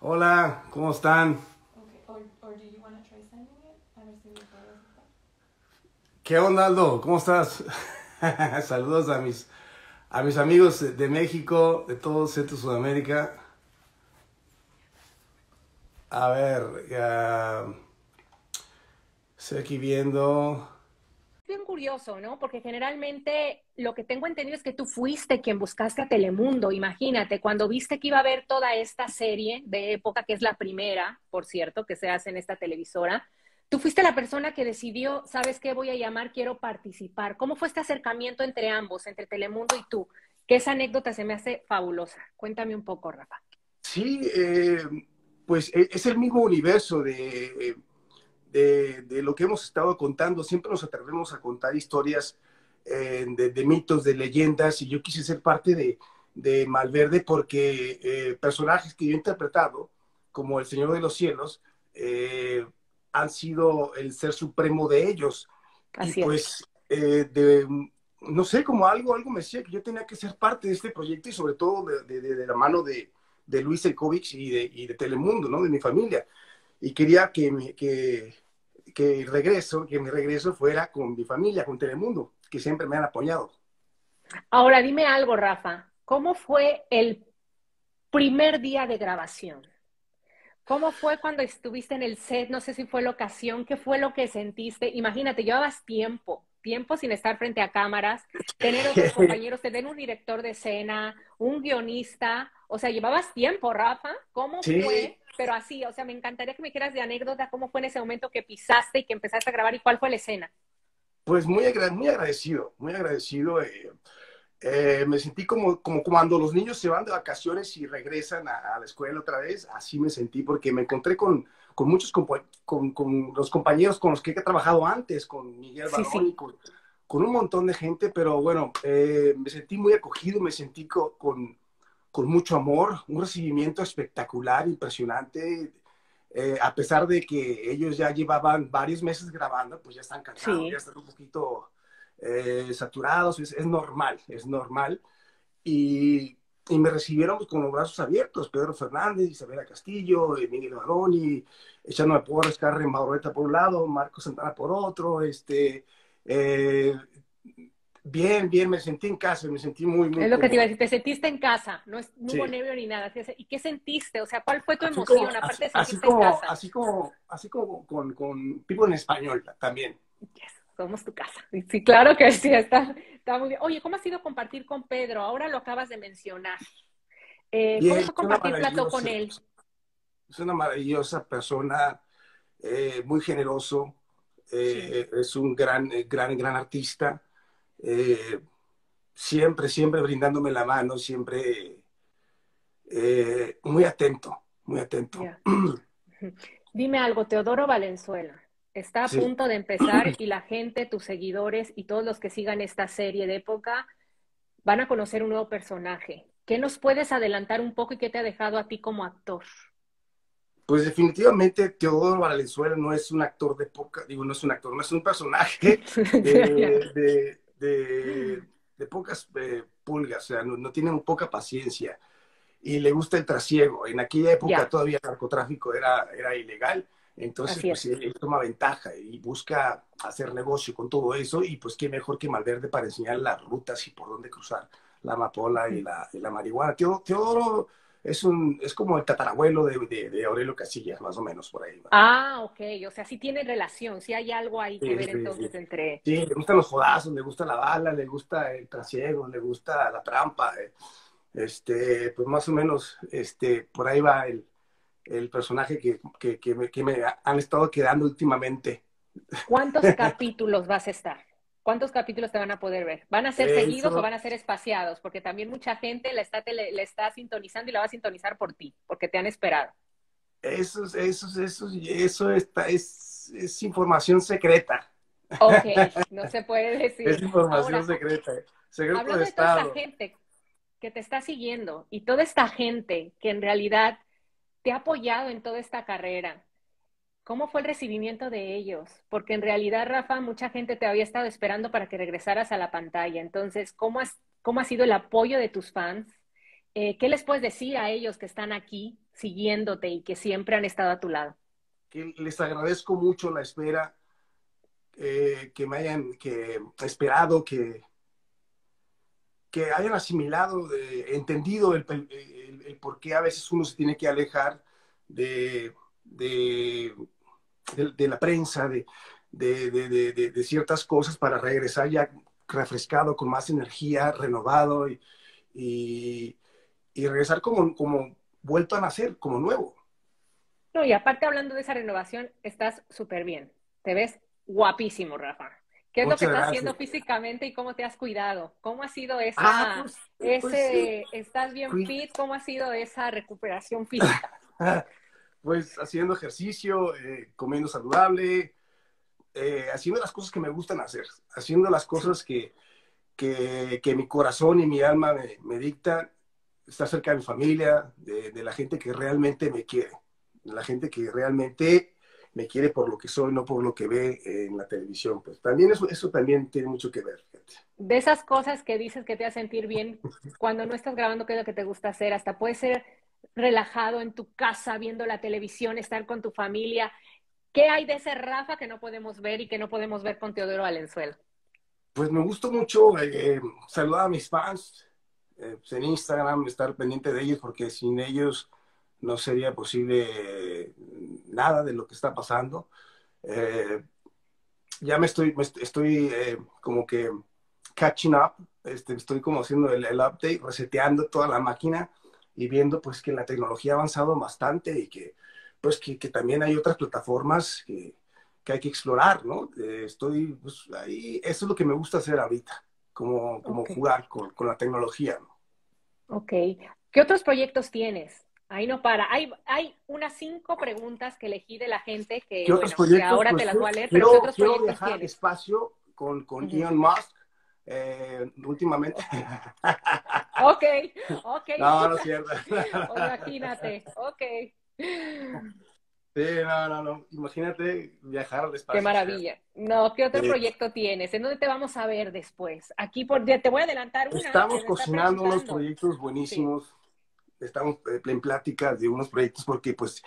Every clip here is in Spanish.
Hola, ¿cómo están? ¿Qué onda, Aldo? ¿Cómo estás? Saludos a mis, a mis amigos de México, de todo Centro Sudamérica. A ver, ya... estoy aquí viendo curioso, ¿no? Porque generalmente lo que tengo entendido es que tú fuiste quien buscaste a Telemundo. Imagínate, cuando viste que iba a haber toda esta serie de época, que es la primera, por cierto, que se hace en esta televisora, tú fuiste la persona que decidió, ¿sabes qué voy a llamar? Quiero participar. ¿Cómo fue este acercamiento entre ambos, entre Telemundo y tú? Que esa anécdota se me hace fabulosa. Cuéntame un poco, Rafa. Sí, eh, pues e, es el mismo universo de... De, lo que hemos estado contando. Siempre nos atrevemos a contar historias eh, de, mitos, de leyendas, y yo quise ser parte de, de Malverde porque eh, personajes que yo he interpretado, como el Señor de los Cielos, eh, han sido el ser supremo de ellos. Así y pues, de, no sé, como algo, algo me decía que yo tenía que ser parte de este proyecto y sobre todo de, la mano de, Luis Elkovic y de, y de Telemundo, ¿no? De mi familia y quería que, que, que regreso, que mi regreso fuera con mi familia, con Telemundo, que siempre me han apoyado. Ahora dime algo, Rafa, ¿cómo fue el primer día de grabación? ¿Cómo fue cuando estuviste en el set? No sé si fue la ocasión, ¿qué fue lo que sentiste? Imagínate, llevabas tiempo, tiempo sin estar frente a cámaras, tener otros compañeros, tener un director de escena, un guionista, o sea, llevabas tiempo, Rafa. ¿Cómo fue pero así, o sea, me encantaría que me quieras de anécdota cómo fue en ese momento que pisaste y que empezaste a grabar y cuál fue la escena. Pues muy, muy agradecido, muy agradecido. Eh, eh, me sentí como, como cuando los niños se van de vacaciones y regresan a, la escuela otra vez, así me sentí porque me encontré con, con muchos, con, con, los compañeros con los que he trabajado antes, con Miguel Barón Con, con, un montón de gente, pero bueno, eh, me sentí muy acogido, me sentí con con mucho amor, un recibimiento espectacular, impresionante. Eh, a pesar de que ellos ya llevaban varios meses grabando, pues ya están cansados, ya están un poquito eh, saturados, es, normal, es normal. Y, y me recibieron pues, con los brazos abiertos, Pedro Fernández, Isabela Castillo, Miguel Baroni, echándome porras, Carmen Maureta por un lado, Marco Santana por otro, este, Bien, bien, me sentí en casa, me sentí muy, muy. Es lo que te iba a decir, te sentiste en casa, no, es, hubo nervio ni nada. ¿Y qué sentiste? O sea, ¿cuál fue tu emoción? aparte de así como, en casa. Así como, así como con, con Pipo en español también. somos tu casa. Sí, claro que sí, está, está, muy bien. Oye, ¿cómo ha sido compartir con Pedro? Ahora lo acabas de mencionar. Eh, ¿Cómo fue compartir plato con él? Es una maravillosa persona, eh, muy generoso, eh, es un gran, gran, gran artista eh, siempre, siempre brindándome la mano, siempre eh, muy atento, muy atento. Dime algo, Teodoro Valenzuela. Está a punto de empezar y la gente, tus seguidores y todos los que sigan esta serie de época van a conocer un nuevo personaje. ¿Qué nos puedes adelantar un poco y qué te ha dejado a ti como actor? Pues definitivamente Teodoro Valenzuela no es un actor de poca, digo, no es un actor, no es un personaje de, de, pocas eh, pulgas, o sea, no, no, tienen poca paciencia. Y le gusta el trasiego. En aquella época todavía el narcotráfico era, era ilegal, entonces pues, él, toma ventaja y busca hacer negocio con todo eso. Y pues qué mejor que Malverde para enseñar las rutas y por dónde cruzar la amapola y la, y la marihuana. Teodoro es, un, es como el tatarabuelo de, de, Aurelio Casillas, más o menos por ahí. Ah, ok, o sea, sí tiene relación, sí hay algo ahí que ver entonces entre... Sí, le gustan los jodazos, le gusta la bala, le gusta el trasiego, le gusta la trampa. Eh. Este, pues más o menos, este, por ahí va el, el personaje que, que, que, me, que me han estado quedando últimamente. ¿Cuántos capítulos vas a estar? ¿Cuántos capítulos te van a poder ver? ¿Van a ser seguidos o van a ser espaciados? Porque también mucha gente la está, le, está sintonizando y la va a sintonizar por ti, porque te han esperado. Eso, eso, eso, eso está, es, es información secreta. Ok, no se puede decir. Es información secreta. Secreto hablando de, toda esta gente que te está siguiendo y toda esta gente que en realidad te ha apoyado en toda esta carrera, ¿Cómo fue el recibimiento de ellos? Porque en realidad, Rafa, mucha gente te había estado esperando para que regresaras a la pantalla. Entonces, ¿cómo, has, cómo ha sido el apoyo de tus fans? Eh, ¿Qué les puedes decir a ellos que están aquí siguiéndote y que siempre han estado a tu lado. Que les agradezco mucho la espera, eh, que me hayan que, esperado, que, que hayan asimilado, entendido el, por qué a veces uno se tiene que alejar de, de, la prensa, de, de, ciertas cosas para regresar ya refrescado, con más energía, renovado y, y, regresar como, como vuelto a nacer, como nuevo. No, y aparte hablando de esa renovación, estás súper bien. Te ves guapísimo, Rafa. ¿Qué es lo que estás haciendo físicamente y cómo te has cuidado? ¿Cómo ha sido esa, ah, pues, pues, ese, estás bien fit? ¿Cómo ha sido esa recuperación física? pues haciendo ejercicio, eh, comiendo saludable, eh, haciendo las cosas que me gustan hacer, haciendo las cosas que, que, mi corazón y mi alma me, dictan, estar cerca de mi familia, de, la gente que realmente me quiere, de la gente que realmente me quiere por lo que soy, no por lo que ve en la televisión. Pues también eso, eso también tiene mucho que ver. De esas cosas que dices que te hacen sentir bien cuando no estás grabando, ¿qué es lo que te gusta hacer? Hasta puede ser relajado en tu casa, viendo la televisión, estar con tu familia. ¿Qué hay de ese Rafa que no podemos ver y que no podemos ver con Teodoro Valenzuela? Pues me gusta mucho eh, saludar a mis fans eh, en Instagram, estar pendiente de ellos, porque sin ellos no sería posible nada de lo que está pasando. Eh, ya me estoy, estoy como que catching up, este, estoy como haciendo el, update, reseteando toda la máquina y viendo pues que la tecnología ha avanzado bastante y que pues que, que también hay otras plataformas que, que hay que explorar, ¿no? Eh, estoy pues, ahí, eso es lo que me gusta hacer ahorita, como, como jugar con, con, la tecnología, ¿no? Ok. ¿Qué otros proyectos tienes? Ahí no para. Hay, hay unas cinco preguntas que elegí de la gente que, bueno, ahora te las voy a leer, pero ¿qué otros quiero proyectos viajar tienes? espacio con, con Elon Musk eh, últimamente. ok, ok. No, no es cierto. Imagínate, ok. Sí, no, no, no. Imagínate viajar al espacio. Qué maravilla. No, ¿qué otro proyecto tienes? ¿En dónde te vamos a ver después? Aquí por, te voy a adelantar una. Estamos cocinando unos proyectos buenísimos. Estamos eh, en pláticas de unos proyectos porque pues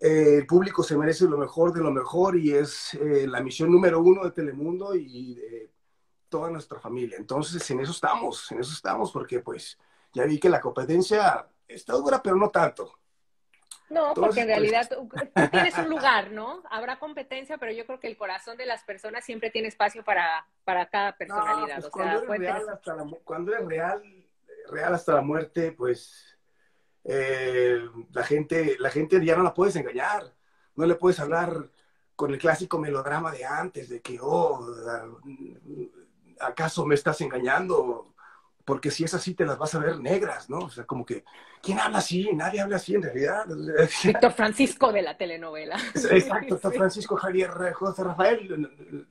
eh, el público se merece lo mejor de lo mejor y es eh, la misión número uno de Telemundo y de toda nuestra familia. Entonces, en eso estamos, en eso estamos porque pues ya vi que la competencia está dura, pero no tanto. No, porque en pues, realidad tú, tienes un lugar, ¿no? Habrá competencia, pero yo creo que el corazón de las personas siempre tiene espacio para, para cada personalidad. Pues, cuando, eres real hasta la, cuando eres real, real hasta la muerte, pues eh, la, gente, la gente ya no la puedes engañar. No le puedes hablar con el clásico melodrama de antes, de que, oh, ¿acaso me estás engañando? porque si es así te las vas a ver negras, ¿no? O sea, como que, ¿quién habla así? Nadie habla así en realidad. Víctor Francisco de la telenovela. Exacto, Víctor Francisco Javier José Rafael.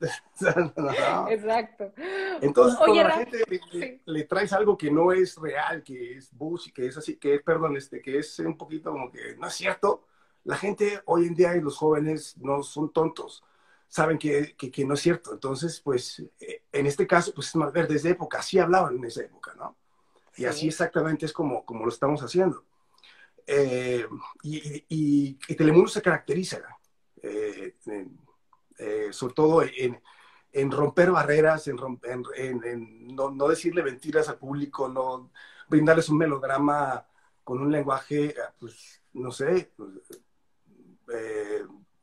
Exacto. Entonces, Oye, la gente le, traes algo que no es real, que es bus, que es así, que es, perdón, este, que es un poquito como que no es cierto, la gente hoy en día y los jóvenes no son tontos saben que, que, no es cierto. Entonces, pues, eh, en este caso, pues es más ver desde época, así hablaban en esa época, ¿no? Y así exactamente es como, como lo estamos haciendo. Eh, y, y, Telemundo se caracteriza, eh, sobre todo en, en, romper barreras, en, en, en no, no, decirle mentiras al público, no brindarles un melodrama con un lenguaje, pues, no sé,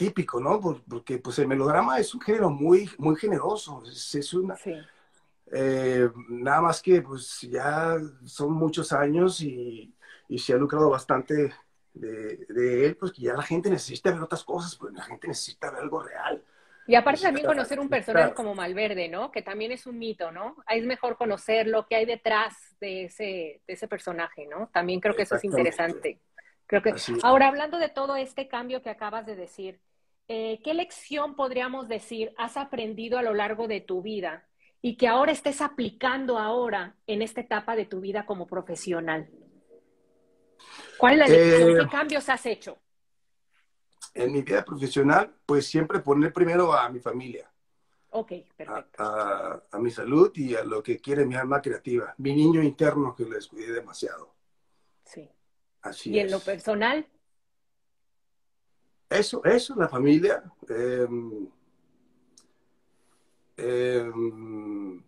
típico, ¿no? Porque pues el melodrama es un género muy, muy generoso, es, una... Eh, nada más que pues ya son muchos años y, y se ha lucrado bastante de, de, él, pues que ya la gente necesita ver otras cosas, pues la gente necesita ver algo real. Y aparte también conocer un personaje como Malverde, ¿no? Que también es un mito, ¿no? Es mejor conocer lo que hay detrás de ese, de ese personaje, ¿no? También creo que eso es interesante. Creo que... Ahora, hablando de todo este cambio que acabas de decir, eh, ¿qué lección podríamos decir has aprendido a lo largo de tu vida y que ahora estés aplicando ahora en esta etapa de tu vida como profesional? ¿Cuál es la lección? ¿Qué eh, cambios has hecho? En mi vida profesional, pues siempre poner primero a mi familia. Ok, perfecto. A, a, mi salud y a lo que quiere mi alma creativa, mi niño interno que lo descuidé demasiado. Sí. Así ¿Y en lo personal? Eso, eso, la familia. Em,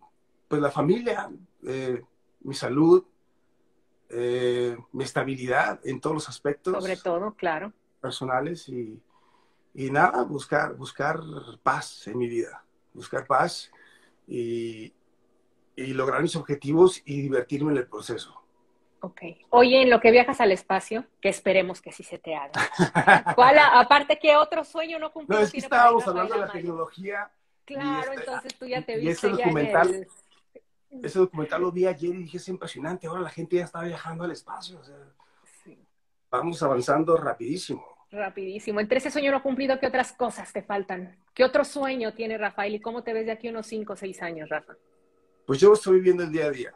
pues la familia, eh, mi salud, eh, mi estabilidad en todos los aspectos. Sobre todo, claro. Personales y, y nada, buscar, buscar paz en mi vida, buscar paz y, y lograr mis objetivos y divertirme en el proceso. Ok. Oye, en lo que viajas al espacio, que esperemos que sí se te haga. ¿Cuál, aparte, ¿qué otro sueño no cumplido? No, es que estábamos hablando de la tecnología. Claro, este, entonces tú ya te viste ese documental, Ese documental lo vi ayer y dije, es impresionante, ahora la gente ya está viajando al espacio. sí. Vamos avanzando rapidísimo. Rapidísimo. Entre ese sueño no cumplido, ¿qué otras cosas te faltan? ¿Qué otro sueño tiene Rafael y cómo te ves de aquí unos 5 o 6 años, Rafa? Pues yo estoy viviendo el día a día,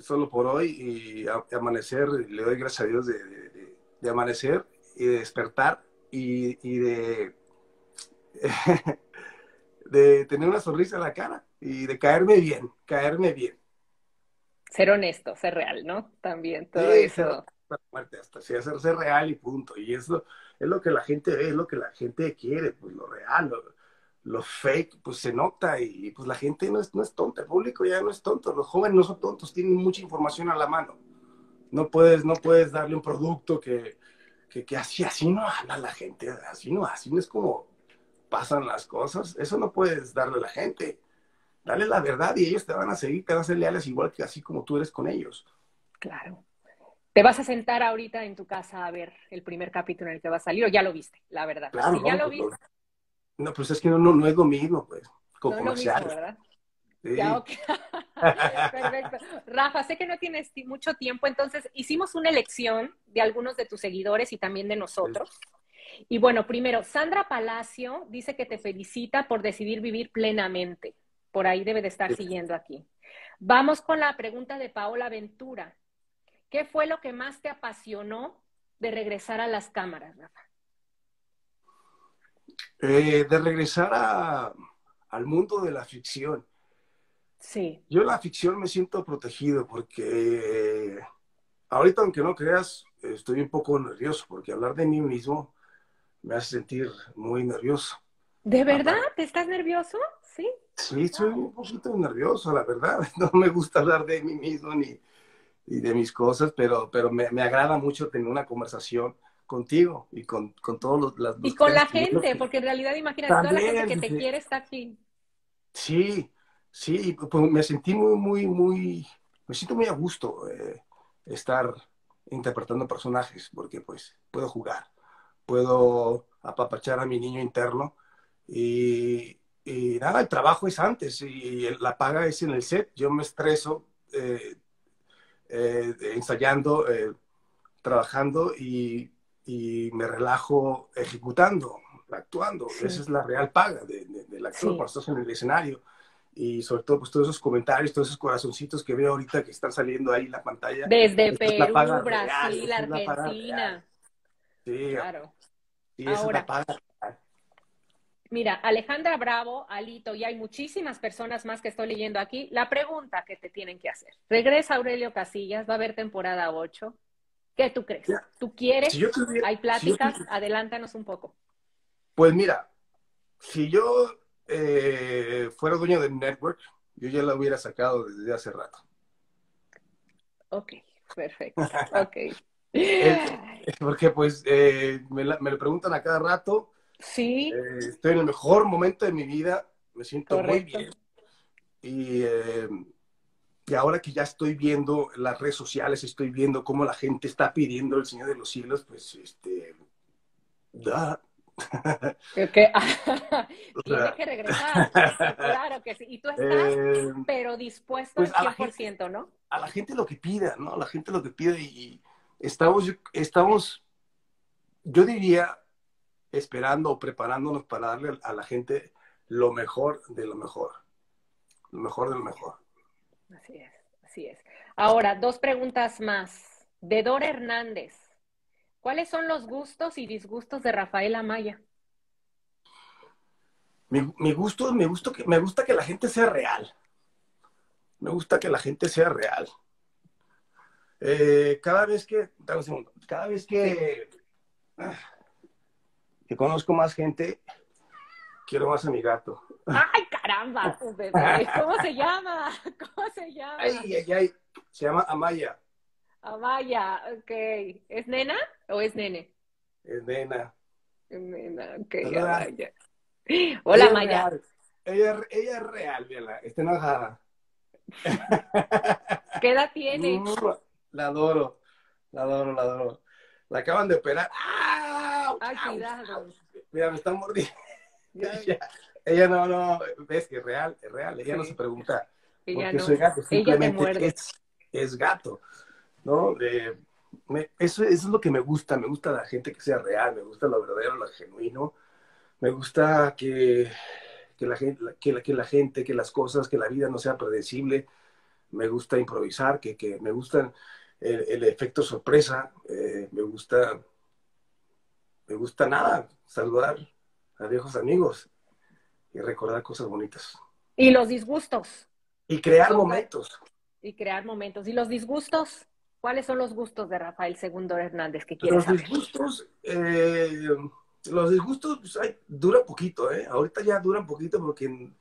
solo por hoy y amanecer, le doy gracias a Dios de, amanecer y de despertar y, de, de tener una sonrisa en la cara y de caerme bien, caerme bien. Ser honesto, ser real, ¿no? También todo eso. Muerte hasta, sí, ser real y punto. Y eso es lo que la gente ve, es lo que la gente quiere, pues lo real, lo, fake, pues se nota y pues la gente no es, no es tonta, el público ya no es tonto, los jóvenes no son tontos, tienen mucha información a la mano. No puedes, no puedes darle un producto que, que, que así, así no habla la gente, así no, así no es como pasan las cosas, eso no puedes darle a la gente. Dale la verdad y ellos te van a seguir, te van a ser leales igual que así como tú eres con ellos. Claro. ¿Te vas a sentar ahorita en tu casa a ver el primer capítulo en el que va a salir o ya lo viste, la verdad? Claro, ya lo pues, viste. No, pues es que no, no, es lo mismo, pues, como no. Sí. Ya, Perfecto. Rafa, sé que no tienes mucho tiempo, entonces hicimos una elección de algunos de tus seguidores y también de nosotros. Y bueno, primero, Sandra Palacio dice que te felicita por decidir vivir plenamente. Por ahí debe de estar siguiendo aquí. Vamos con la pregunta de Paola Ventura. ¿Qué fue lo que más te apasionó de regresar a las cámaras, Rafa? Eh, de regresar al mundo de la ficción. Sí. Yo en la ficción me siento protegido porque ahorita, aunque no creas, estoy un poco nervioso porque hablar de mí mismo me hace sentir muy nervioso. ¿De verdad? ¿Te estás nervioso? Sí. Sí, estoy un poquito nervioso, la verdad. No me gusta hablar de mí mismo ni, y de mis cosas, pero, pero me, me agrada mucho tener una conversación contigo y con, con todos los... Las, y con la gente, porque en realidad imagínate, toda la gente que te quiere está aquí. Sí, sí, pues me sentí muy, muy, muy, me siento muy a gusto eh, estar interpretando personajes, porque pues puedo jugar, puedo apapachar a mi niño interno y, y nada, el trabajo es antes y la paga es en el set. Yo me estreso eh, eh, ensayando, eh, trabajando y, me relajo ejecutando, actuando. Esa es la real paga del actor cuando estás en el escenario. Y sobre todo, pues todos esos comentarios, todos esos corazoncitos que veo ahorita que están saliendo ahí en la pantalla. Desde Perú, Brasil, Argentina. Sí, claro. Y esa es la paga Mira, Alejandra Bravo, Alito, y hay muchísimas personas más que estoy leyendo aquí. La pregunta que te tienen que hacer. Regresa Aurelio Casillas, va a haber temporada 8. ¿Qué tú crees? ¿Tú quieres? ¿Hay pláticas? Adelántanos un poco. Pues mira, si yo eh, fuera dueño de Network, yo ya la hubiera sacado desde hace rato. Ok, perfecto. Ok. porque pues eh, me, me lo preguntan a cada rato Sí. Eh, estoy en el mejor momento de mi vida, me siento muy bien. Y, y, ahora que ya estoy viendo las redes sociales, estoy viendo cómo la gente está pidiendo el Señor de los Cielos, pues, este, da. Tiene que regresar. claro que sí. Y tú estás, eh, pero dispuesto pues al 100%, ¿no? A la gente lo que pida, ¿no? A la gente lo que pide y estamos, estamos, yo diría, esperando o preparándonos para darle a la gente lo mejor de lo mejor. Lo mejor de lo mejor. Así es, así es. Ahora, dos preguntas más. De Dora Hernández. ¿Cuáles son los gustos y disgustos de Rafael Amaya? Mi, gusto, me, gusta que, me gusta que la gente sea real. Me gusta que la gente sea real. Eh, cada vez que, cada vez que que conozco más gente, quiero más a mi gato. ¡Ay, caramba! Bebé. ¿Cómo se llama? ¿Cómo se llama? Ay, ay, ay. Se llama Amaya. Amaya, ok. ¿Es nena o es nene? Es nena. Es nena, ok. Hola. Amaya. Hola, Ella es Amaya. Ella, ella es real, véala. Está enojada. ¿Qué edad tiene? La adoro. La adoro, la adoro. La acaban de operar. ¡Ah! Ay, cuidado. Mira, me están mordiendo. Ya, ella no, no, ves que es real, es real. Ella no se pregunta ella porque no. soy gato, simplemente es, es gato, ¿no? Eh, me- eso, eso es lo que me gusta, me gusta la gente que sea real, me gusta lo verdadero, lo genuino, me gusta que, que, la, gente, que, la, que la gente, que las cosas, que la vida no sea predecible, me gusta improvisar, que, que me gusta el, el efecto sorpresa, eh, me gusta, me gusta nada, saludar a viejos amigos y recordar cosas bonitas. Y los disgustos. Y crear momentos. Y crear momentos. ¿Y los disgustos? ¿Cuáles son los gustos de Rafael Segundo Hernández que quieres Los saber? disgustos, eh, los disgustos pues, ay, dura poquito, ¿eh? Ahorita ya duran poquito porque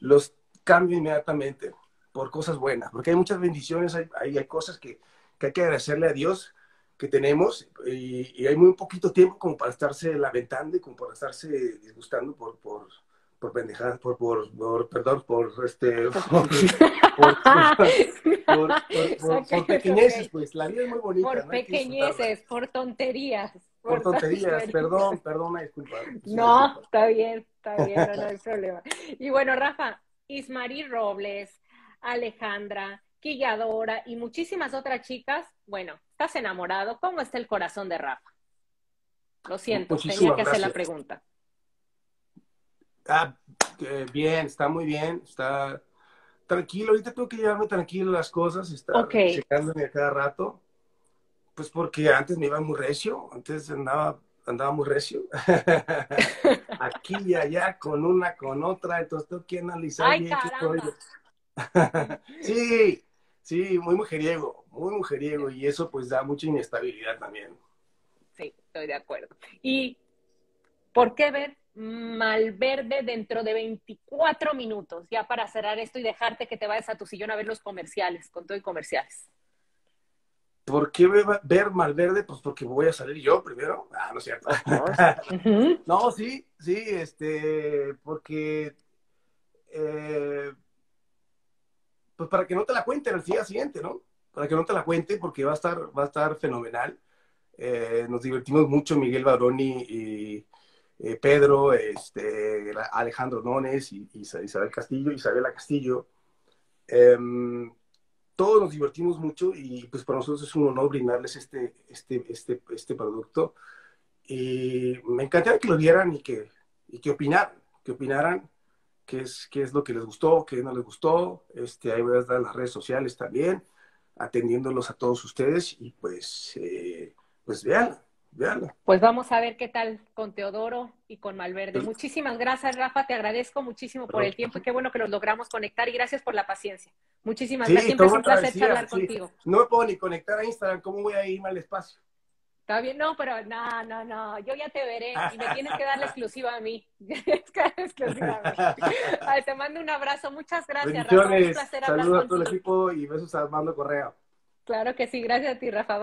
los cambio inmediatamente por cosas buenas, porque hay muchas bendiciones, hay, hay, hay cosas que, que hay que agradecerle a Dios que tenemos y, y hay muy poquito tiempo como para estarse lamentando y como para estarse disgustando por, por, por pendejadas, por, por, por, perdón, por este, por, por, pequeñeces, pues la vida es muy bonita. Por pequeñeces, por tonterías. Por tonterías, perdón, perdón, una disculpa. No, está bien, está bien, no, hay problema. Y bueno, Rafa, Ismarí Robles, Alejandra, Quilladora y muchísimas otras chicas, bueno, estás enamorado. ¿Cómo está el corazón de Rafa? Lo siento, tenía que hacer la pregunta. Ah, bien, está muy bien, está tranquilo. Ahorita tengo que llevarme tranquilo las cosas, estar Ok. checándome a cada rato. Pues porque antes me iba muy recio, antes andaba, andaba muy recio. Aquí y allá, con una, con otra, entonces tengo que analizar ¡Ay, bien. Sí, sí, muy mujeriego, muy mujeriego, y eso pues da mucha inestabilidad también. Sí, estoy de acuerdo. ¿Y por qué ver Malverde dentro de 24 minutos? Ya para cerrar esto y dejarte que te vayas a tu sillón a ver los comerciales, con todo y comerciales. ¿Por qué ve- ver Malverde? Pues porque voy a salir yo primero. Ah, no es cierto. No, sí, sí, este, porque, eh, pues para que no te la cuenten al día siguiente, ¿no? Para que no te la cuente, porque va a estar, va a estar fenomenal. Eh, nos divertimos mucho, Miguel Baroni y eh, Pedro, este, Alejandro Nones y, y Isabel Castillo, Isabela Castillo. Em, todos nos divertimos mucho y pues para nosotros es un honor brindarles este, este, este, este producto. Y me encantaría que lo vieran y que, y que opinaran, que opinaran qué es, qué es lo que les gustó, qué no les gustó. Este, ahí voy a estar en las redes sociales también, atendiéndolos a todos ustedes y pues, eh, pues véanla, Pues vamos a ver qué tal con Teodoro y con Malverde. Muchísimas gracias, Rafa. Te agradezco muchísimo por el tiempo y qué bueno que los logramos conectar y gracias por la paciencia. Muchísimas Sí, gracias. Siempre es un placer charlar sí. contigo. No me puedo ni conectar a Instagram, ¿cómo voy a irme al espacio? Está bien, no, pero no, no, no. Yo ya te veré y me tienes que dar la exclusiva a mí. Tienes que dar la exclusiva a mí. Ay, te mando un abrazo. Muchas gracias, Rafa. Un placer saludos a todo el equipo y besos a Armando Correa. Claro que sí. Gracias a ti, Rafa.